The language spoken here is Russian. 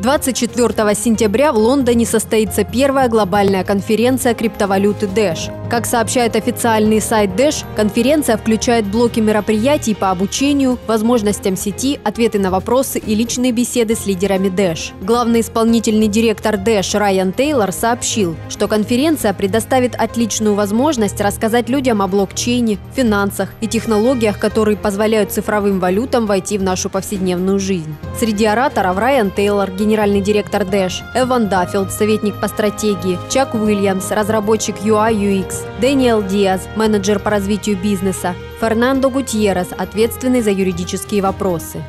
24 сентября в Лондоне состоится первая глобальная конференция криптовалюты Dash. Как сообщает официальный сайт Dash, конференция включает блоки мероприятий по обучению, возможностям сети, ответы на вопросы и личные беседы с лидерами Dash. Главный исполнительный директор Dash Райан Тейлор сообщил, что конференция предоставит отличную возможность рассказать людям о блокчейне, финансах и технологиях, которые позволяют цифровым валютам войти в нашу повседневную жизнь. Среди ораторов Райан Тейлор, генеральный директор Dash, Эван Даффилд, советник по стратегии, Чак Уильямс, разработчик UI UX, Дэниел Диаз, менеджер по развитию бизнеса, Фернандо Гутьеррес, ответственный за юридические вопросы.